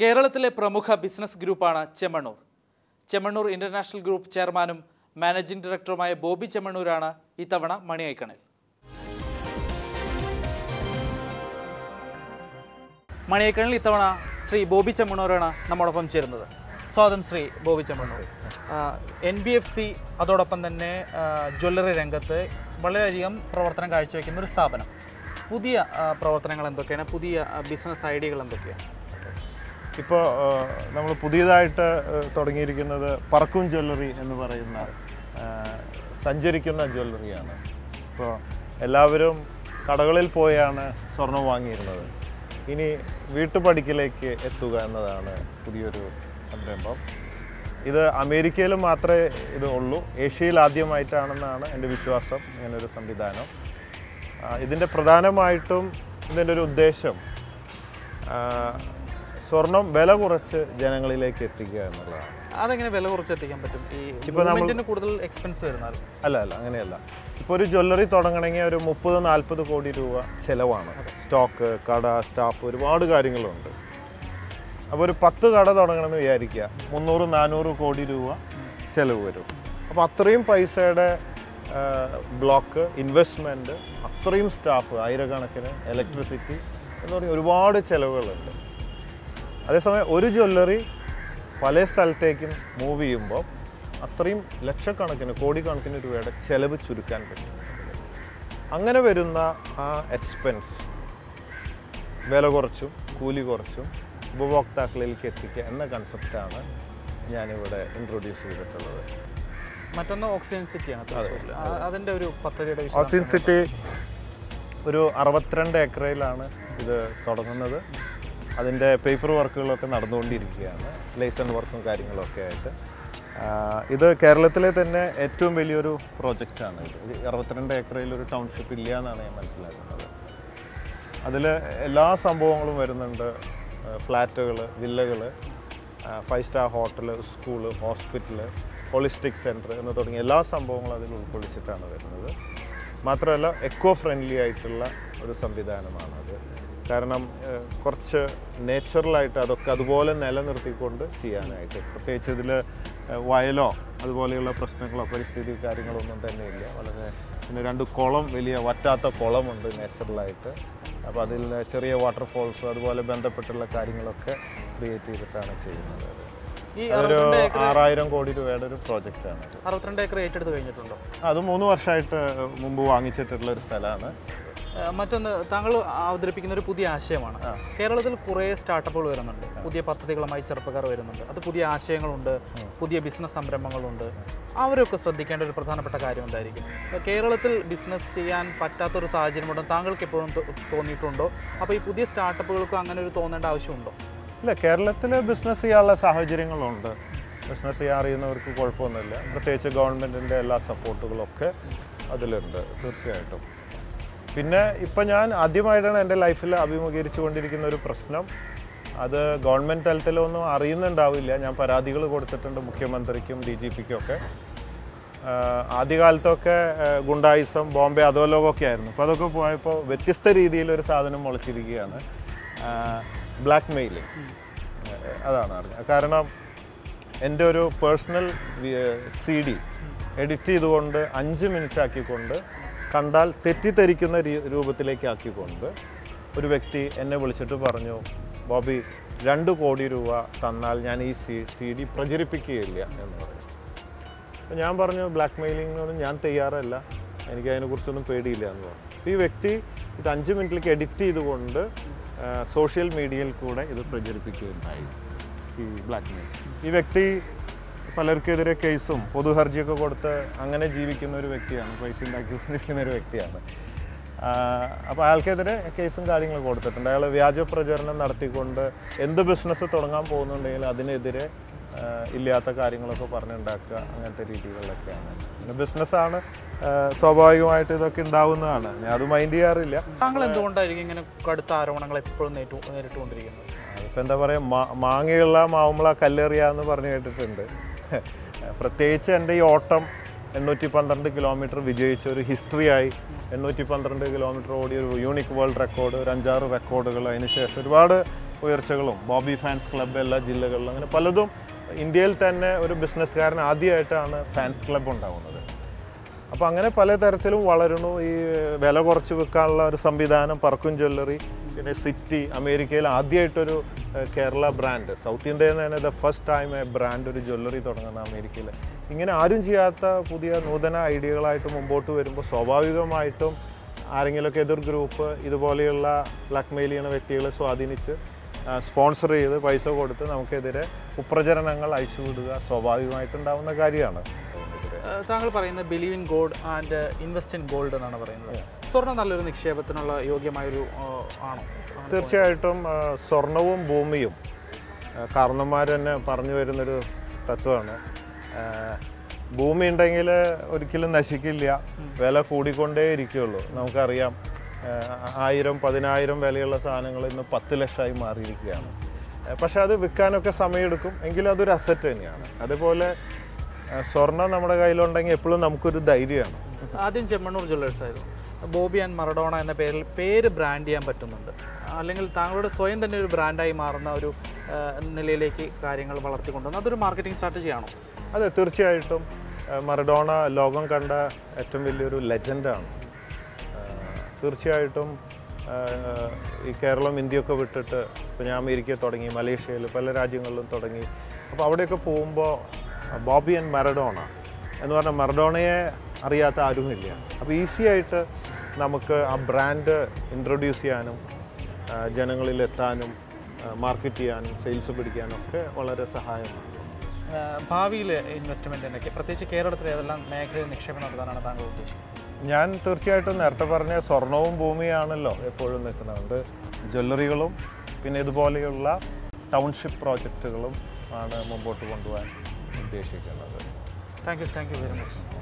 കേരളത്തിലെ പ്രമുഖ ബിസിനസ് ഗ്രൂപ്പാണ് ചെമ്മണ്ണൂർ. ചെമ്മണ്ണൂർ ഇന്റർനാഷണൽ ഗ്രൂപ്പ് ചെയർമാനും മാനേജിംഗ് ഡയറക്ടറുമായ ബോബി ചെമ്മണ്ണൂരാണ് ഇത്തവണ മണി ഐക്കണിൽ മണി ഐക്കണിൽ ഇത്തവണ ശ്രീ ബോബി ചെമ്മണ്ണൂരാണ് നമ്മോടൊപ്പം ചേരുന്നത്. സ്വാഗതം Shri Boby Chemmanur. N B F C അതോടൊപ്പം തന്നെ ജ്വല്ലറി രംഗത്ത് വളരെയധികം പ്രവർത്തനം കാഴ്ചവെക്കുന്ന ഒരു സ്ഥാപനം. പുതിയ പ്രവർത്തനങ്ങൾ എന്തൊക്കെയാണ്? പുതിയ ബിസിനസ് ഐഡിയകൾ എന്തൊക്കെയാണ്? ഇപ്പോൾ നമ്മൾ പുതിയതായിട്ട് തുടങ്ങിയിരിക്കുന്നത് പറക്കും ജ്വല്ലറി എന്ന് പറയുന്ന സഞ്ചരിക്കുന്ന ജ്വല്ലറിയാണ്. ഇപ്പോൾ എല്ലാവരും കടകളിൽ പോയാണ് സ്വർണം വാങ്ങിയിരുന്നത്. ഇനി വീട്ടുപടിക്കലേക്ക് എത്തുക എന്നതാണ് പുതിയൊരു സംരംഭം. ഇത് അമേരിക്കയിൽ മാത്രമേ ഇത് ഉള്ളൂ. ഏഷ്യയിൽ ആദ്യമായിട്ടാണെന്നാണ് എന്റെ വിശ്വാസം ഇങ്ങനൊരു സംവിധാനം. ഇതിന്റെ പ്രധാനമായിട്ടും ഇതിന്റെ ഒരു ഉദ്ദേശം സ്വർണം വില കുറച്ച് ജനങ്ങളിലേക്ക് എത്തിക്കുക എന്നുള്ളതാണ്. അതെങ്ങനെ വില കുറച്ച് എത്തിക്കാൻ പറ്റും? ഈ ഇപ്പൊ നമ്മൾ- കൂടുതൽ എക്സ്പെൻസ് വരുന്നാൽ അല്ല അല്ല അങ്ങനെയല്ല. ഇപ്പോൾ ഒരു ജ്വല്ലറി തുടങ്ങണമെങ്കിൽ ഒരു മുപ്പത് നാൽപ്പത് കോടി രൂപ ചിലവാണ്. സ്റ്റോക്ക് കട സ്റ്റാഫ് ഒരുപാട് കാര്യങ്ങളുണ്ട്. അപ്പോൾ ഒരു പത്ത് കട തുടങ്ങണമെന്ന് വിചാരിക്കുക. മുന്നൂറ് നാനൂറ് കോടി രൂപ ചിലവ് വരും. അപ്പോൾ അത്രയും പൈസയുടെ ബ്ലോക്ക് ഇൻവെസ്റ്റ്മെന്റ് അത്രയും സ്റ്റാഫ് ആയിരക്കണക്കിന് ഇലക്ട്രിസിറ്റി എന്ന് പറഞ്ഞാൽ ഒരുപാട് ചിലവുകളുണ്ട്. അതേസമയം ഒരു ജ്വല്ലറി പല സ്ഥലത്തേക്കും മൂവ് ചെയ്യുമ്പോൾ അത്രയും ലക്ഷക്കണക്കിന് കോടിക്കണക്കിന് രൂപയുടെ ചിലവ് ചുരുക്കാൻ പറ്റും. അങ്ങനെ വരുന്ന ആ എക്സ്പെൻസ് വില കുറച്ചും കൂലി കുറച്ചും ഉപഭോക്താക്കളിലേക്ക് എത്തിക്കുക എന്ന കൺസെപ്റ്റാണ് ഞാനിവിടെ ഇൻട്രൊഡ്യൂസ് ചെയ്തിട്ടുള്ളത്. മറ്റൊന്ന് ഓക്സിജൻ സിറ്റിയാണ് അതിന്റെ ഒരു പദ്ധതിയുടെ ഓക്സിജൻ സിറ്റി ഒരു അറുപത്തിരണ്ട് ഏക്കറയിലാണ് ഇത് തുടങ്ങുന്നത്. അതിന്റെ പേപ്പർ വർക്കുകളൊക്കെ നടന്നുകൊണ്ടിരിക്കുകയാണ്. ലൈസൻസ് വർക്കും കാര്യങ്ങളൊക്കെ ആയിട്ട്. ഇത് കേരളത്തിലെ തന്നെ ഏറ്റവും വലിയൊരു പ്രോജക്റ്റാണ് ഇത്. അറുപത്തിരണ്ട് ഏക്കറയിൽ ഒരു ടൗൺഷിപ്പ് ഇല്ല എന്നാണ് ഞാൻ മനസ്സിലാക്കുന്നത്. അതിൽ എല്ലാ സംഭവങ്ങളും വരുന്നുണ്ട്. ഫ്ലാറ്റുകൾ വില്ലകൾ five star hotel school hospital holistic centre എന്ന് തുടങ്ങിയ എല്ലാ സംഭവങ്ങളും അതിൽ ഉൾക്കൊള്ളിച്ചിട്ടാണ് വരുന്നത്. മാത്രമല്ല എക്കോ ഫ്രണ്ട്ലി ആയിട്ടുള്ള ഒരു സംവിധാനമാണത്. കാരണം കുറച്ച് നേച്ചുറലായിട്ട് അതൊക്കെ അതുപോലെ നിലനിർത്തിക്കൊണ്ട് ചെയ്യാനായിട്ട്. പ്രത്യേകിച്ച് ഇതിൽ വയലോ അതുപോലെയുള്ള പ്രശ്നങ്ങളോ പരിസ്ഥിതി കാര്യങ്ങളൊന്നും തന്നെ ഇല്ല. വളരെ പിന്നെ രണ്ട് കുളം വലിയ വറ്റാത്ത കുളമുണ്ട് നേച്ചുറലായിട്ട്. അപ്പോൾ അതിൽ ചെറിയ വാട്ടർഫോൾസ് അതുപോലെ ബന്ധപ്പെട്ടുള്ള കാര്യങ്ങളൊക്കെ ക്രിയേറ്റ് ചെയ്തിട്ടാണ് ചെയ്യുന്നത്. ഒരു ആറായിരം കോടി രൂപയുടെ ഒരു പ്രോജക്റ്റാണ് അറുപത്തിരണ്ട് ഏക്കർ ഏറ്റെടുത്ത് കഴിഞ്ഞിട്ടുണ്ടോ? അത് മൂന്ന് വർഷമായിട്ട് മുമ്പ് വാങ്ങിച്ചിട്ടുള്ള ഒരു സ്ഥലമാണ്. മറ്റൊന്ന് താങ്കൾ അവതരിപ്പിക്കുന്ന ഒരു പുതിയ ആശയമാണ്. കേരളത്തിൽ കുറേ സ്റ്റാർട്ടപ്പുകൾ വരുന്നുണ്ട്. പുതിയ പദ്ധതികളുമായി ചെറുപ്പക്കാർ വരുന്നുണ്ട്. അത് പുതിയ ആശയങ്ങളുണ്ട് പുതിയ ബിസിനസ് സംരംഭങ്ങളുണ്ട്. അവരൊക്കെ ശ്രദ്ധിക്കേണ്ട ഒരു പ്രധാനപ്പെട്ട കാര്യം എന്തായിരിക്കും? കേരളത്തിൽ ബിസിനസ് ചെയ്യാൻ പറ്റാത്തൊരു സാഹചര്യമുണ്ടോ താങ്കൾക്ക് എപ്പോഴും തോന്നിയിട്ടുണ്ടോ? അപ്പോൾ ഈ പുതിയ സ്റ്റാർട്ടപ്പുകൾക്കും അങ്ങനെ ഒരു തോന്നേണ്ട ആവശ്യമുണ്ടോ? ഇല്ല കേരളത്തിൽ ബിസിനസ് ചെയ്യാനുള്ള സാഹചര്യങ്ങളുണ്ട്. ബിസിനസ് ചെയ്യാൻ അറിയുന്നവർക്ക് കുഴപ്പമൊന്നുമില്ല. പ്രത്യേകിച്ച് ഗവൺമെന്റിന്റെ എല്ലാ സപ്പോർട്ടുകളൊക്കെ അതിലുണ്ട് തീർച്ചയായിട്ടും. പിന്നെ ഇപ്പം ഞാൻ ആദ്യമായിട്ടാണ് എന്റെ ലൈഫിൽ അഭിമുഖീകരിച്ചു കൊണ്ടിരിക്കുന്ന ഒരു പ്രശ്നം. അത് ഗവൺമെന്റ് തലത്തിലൊന്നും അറിയുന്നുണ്ടാവില്ല. ഞാൻ പരാതികൾ കൊടുത്തിട്ടുണ്ട് മുഖ്യമന്ത്രിക്കും ഡി ജി പിക്കും ഒക്കെ. ആദ്യകാലത്തൊക്കെ ഗുണ്ടായുസം ബോംബെ അധോലോകമൊക്കെ ആയിരുന്നു. അപ്പോൾ അതൊക്കെ പോയപ്പോൾ വ്യത്യസ്ത രീതിയിൽ ഒരു സാധനം മുളച്ചിരിക്കുകയാണ്. ബ്ലാക്ക് മെയിലിംഗ് അതാണ് അറിഞ്ഞത്. കാരണം എന്റെ ഒരു പേഴ്സണൽ സി ഡി എഡിറ്റ് ചെയ്തുകൊണ്ട് അഞ്ച് മിനിറ്റ് ആക്കിക്കൊണ്ട് കണ്ടാൽ തെറ്റിദ്ധരിക്കുന്ന രൂപത്തിലേക്ക് ആക്കിക്കൊണ്ട് ഒരു വ്യക്തി എന്നെ വിളിച്ചിട്ട് പറഞ്ഞു ബോബി രണ്ട് കോടി രൂപ തന്നാൽ ഞാൻ ഈ സി സി ഡി പ്രചരിപ്പിക്കുകയില്ല എന്ന് പറഞ്ഞു. അപ്പോൾ ഞാൻ പറഞ്ഞു ബ്ലാക്ക് മെയിലിങ്ങിനൊന്നും ഞാൻ തയ്യാറല്ല. എനിക്ക് അതിനെക്കുറിച്ചൊന്നും പേടിയില്ല എന്ന് പറഞ്ഞു. ഈ വ്യക്തി ഇത് അഞ്ച് മിനിറ്റിലേക്ക് എഡിറ്റ് ചെയ്തുകൊണ്ട് സോഷ്യൽ മീഡിയയിൽ കൂടെ ഇത് പ്രചരിപ്പിക്കുകയുണ്ടായി ഈ ബ്ലാക്ക് മെയിൽ ഈ വ്യക്തി പലർക്കെതിരെ കേസും പൊതുഹർജിയൊക്കെ കൊടുത്ത് അങ്ങനെ ജീവിക്കുന്ന ഒരു വ്യക്തിയാണ് പൈസ ഉണ്ടാക്കിക്കൊണ്ടിരിക്കുന്ന ഒരു വ്യക്തിയാണ്. അപ്പോൾ അയാൾക്കെതിരെ കേസും കാര്യങ്ങളും കൊടുത്തിട്ടുണ്ട്. അയാൾ വ്യാജ പ്രചരണം നടത്തിക്കൊണ്ട് എന്ത് ബിസിനസ് തുടങ്ങാൻ പോകുന്നുണ്ടെങ്കിൽ അതിനെതിരെ ഇല്ലാത്ത കാര്യങ്ങളൊക്കെ പറഞ്ഞുണ്ടാക്കുക അങ്ങനത്തെ രീതികളിലൊക്കെയാണ്. പിന്നെ ബിസിനസ്സാണ് സ്വാഭാവികമായിട്ട് ഇതൊക്കെ ഉണ്ടാവുന്നതാണ്. ഞാൻ അത് മൈൻഡ് ചെയ്യാറില്ല. താങ്കൾ എന്തുകൊണ്ടായിരിക്കും ഇങ്ങനെ കടുത്ത ആരോപണങ്ങൾ എപ്പോഴും നേരിട്ടു നേരിട്ടുകൊണ്ടിരിക്കുന്നത്? ഇപ്പം എന്താ പറയുക മാ മാങ്ങയുള്ള മാവുമ്പള കല്ലേറിയാന്ന് പറഞ്ഞു കേട്ടിട്ടുണ്ട്. പ്രത്യേകിച്ച് എന്റെ ഈ ഓട്ടം എണ്ണൂറ്റി പന്ത്രണ്ട് കിലോമീറ്റർ വിജയിച്ച ഒരു ഹിസ്റ്ററിയായി. എണ്ണൂറ്റി പന്ത്രണ്ട് കിലോമീറ്റർ ഓടിയ ഒരു യൂണിക് വേൾഡ് റെക്കോർഡ് ഒരു അഞ്ചാറ് റെക്കോർഡുകൾ അതിനുശേഷം ഒരുപാട് ഉയർച്ചകളും ബോബി ഫാൻസ് ക്ലബ്ബ് എല്ലാ ജില്ലകളിലും അങ്ങനെ പലതും ഇന്ത്യയിൽ തന്നെ ഒരു ബിസിനസ്സുകാരൻ ആദ്യമായിട്ടാണ് ഫാൻസ് ക്ലബ്ബ് ഉണ്ടാവുന്നത്. അപ്പോൾ അങ്ങനെ പലതരത്തിലും വളരുന്നു. ഈ വില കുറച്ച് വിൽക്കാനുള്ള ഒരു സംവിധാനം പറക്കും ജ്വല്ലറി പിന്നെ സിറ്റി അമേരിക്കയിൽ ആദ്യമായിട്ടൊരു കേരള ബ്രാൻഡ്. സൗത്ത് ഇന്ത്യയിൽ തന്നെ the first time a brand ഒരു ജ്വല്ലറി തുടങ്ങുന്ന അമേരിക്കയിൽ ഇങ്ങനെ ആരും ചെയ്യാത്ത പുതിയ നൂതന ഐഡിയകളായിട്ട് മുമ്പോട്ട് വരുമ്പോൾ സ്വാഭാവികമായിട്ടും ആരെങ്കിലുമൊക്കെ എതിർ ഗ്രൂപ്പ് ഇതുപോലെയുള്ള ബ്ലാക്ക് മെയിൽ ചെയ്യുന്ന വ്യക്തികളെ സ്വാധീനിച്ച് സ്പോൺസർ ചെയ്ത് പൈസ കൊടുത്ത് നമുക്കെതിരെ കുപ്രചരണങ്ങൾ അയച്ചുവിടുക സ്വാഭാവികമായിട്ടുണ്ടാവുന്ന കാര്യമാണ്. താങ്കൾ പറയുന്ന believe in gold and invest in gold എന്നാണ് പറയുന്നത്. സ്വർണം നല്ലൊരു നിക്ഷേപത്തിനുള്ള യോഗ്യമായൊരു ആണോ? തീർച്ചയായിട്ടും സ്വർണവും ഭൂമിയും കാരണന്മാർ തന്നെ പറഞ്ഞു വരുന്നൊരു തത്വമാണ്. ഭൂമി ഉണ്ടെങ്കിൽ ഒരിക്കലും നശിക്കില്ല. വില കൂടിക്കൊണ്ടേ ഇരിക്കുകയുള്ളൂ നമുക്കറിയാം ആയിരം പതിനായിരം വിലയുള്ള സാധനങ്ങൾ ഇന്ന് പത്ത് ലക്ഷമായി മാറിയിരിക്കുകയാണ്. പക്ഷേ അത് വിൽക്കാനൊക്കെ സമയമെടുക്കും. എങ്കിലും അതൊരു അസറ്റ് തന്നെയാണ്. അതുപോലെ സ്വർണം നമ്മുടെ കയ്യിലുണ്ടെങ്കിൽ എപ്പോഴും നമുക്കൊരു ധൈര്യമാണ്. ആദ്യം ചെമ്മണ്ണൂർ ജ്വല്ലേഴ്സ് ആയിരുന്നു. ബോബി ആൻഡ് മറഡോണ എന്ന പേരിൽ പേര് ബ്രാൻഡ് ചെയ്യാൻ പറ്റുന്നുണ്ട്. അല്ലെങ്കിൽ താങ്കളുടെ സ്വയം തന്നെ ഒരു ബ്രാൻഡായി മാറുന്ന ഒരു നിലയിലേക്ക് കാര്യങ്ങൾ വളർത്തിക്കൊണ്ടുവന്ന് അതൊരു മാർക്കറ്റിംഗ് സ്ട്രാറ്റജിയാണോ അതെ തീർച്ചയായിട്ടും. മറഡോണ ലോകം കണ്ട ഏറ്റവും വലിയൊരു ലെജൻഡാണ് തീർച്ചയായിട്ടും ഈ കേരളം ഇന്ത്യയൊക്കെ വിട്ടിട്ട് ഇപ്പോൾ ഞാൻ അമേരിക്കയിൽ തുടങ്ങി മലേഷ്യയിൽ പല രാജ്യങ്ങളിലും തുടങ്ങി. അപ്പോൾ അവിടെയൊക്കെ പോകുമ്പോൾ ബോബി ആൻഡ് മറഡോണ എന്ന് പറഞ്ഞാൽ മറഡോണയെ അറിയാത്ത ആരുമില്ല അപ്പോൾ ഈസി ആയിട്ട് നമുക്ക് ആ ബ്രാൻഡ് ഇൻട്രൊഡ്യൂസ് ചെയ്യാനും ജനങ്ങളിൽ എത്താനും മാർക്കറ്റ് ചെയ്യാനും സെയിൽസ് പിടിക്കാനും ഒക്കെ വളരെ സഹായമാണ്. ഭാവിയിൽ ഇൻവെസ്റ്റ്മെന്റിനൊക്കെ പ്രത്യേകിച്ച് കേരളത്തിൽ ഏതെല്ലാം മേഖലയിൽ നിക്ഷേപം നടത്താനാണ് താങ്കൾ ഉദ്ദേശിക്കുന്നത്? ഞാൻ തീർച്ചയായിട്ടും നേരത്തെ പറഞ്ഞ സ്വർണവും ഭൂമിയാണല്ലോ എപ്പോഴും നിൽക്കുന്നത്. ജ്വല്ലറികളും പിന്നെ ഇതുപോലെയുള്ള ടൗൺഷിപ്പ് പ്രോജക്റ്റുകളും ആണ് മുമ്പോട്ട് കൊണ്ടുപോകാൻ पेशे thank you thank you very much